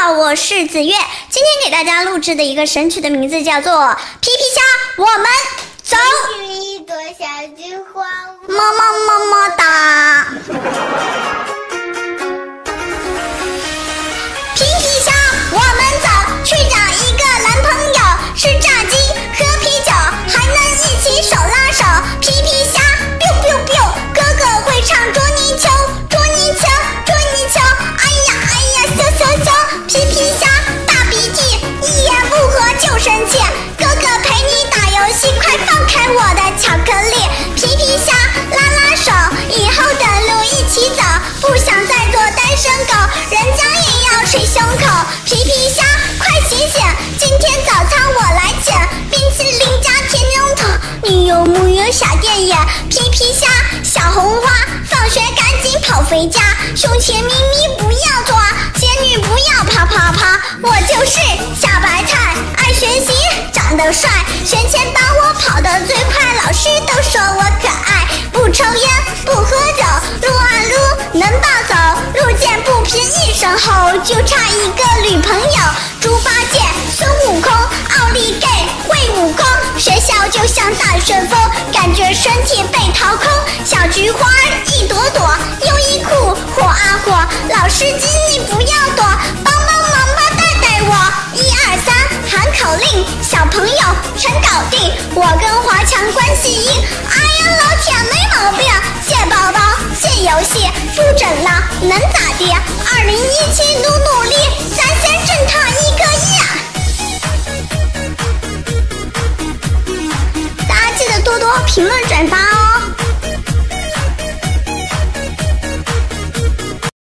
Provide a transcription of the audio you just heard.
好，我是子月。今天给大家录制的一个神曲的名字叫做《皮皮虾》，我们走。是一朵小菊花，么么么么哒。皮皮虾，我们走，去找一个男朋友，吃炸鸡，喝啤酒，还能一起手拉手。皮皮虾生气，哥哥陪你打游戏，快放开我的巧克力。皮皮虾，拉拉手，以后的路一起走，不想再做单身狗，人家也要捶胸口。皮皮虾，快醒醒，今天早餐我来请，冰淇淋加甜牛头，你有木有小电影？皮皮虾，小红花，放学赶紧跑回家，胸前咪咪抽烟不喝酒，撸啊撸能暴走，路见不平一声吼，就差一个女朋友。猪八戒、孙悟空、奥利给会武功，学校就像大旋风，感觉身体被掏空。小菊花一朵朵，优衣库火啊火，老司机你不要复诊了能咋地二零一七努努力咱先挣他一个亿大家记得多多评论转发哦。